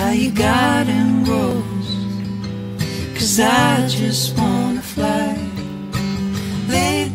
how your garden grows. Cause I just wanna fly. Lay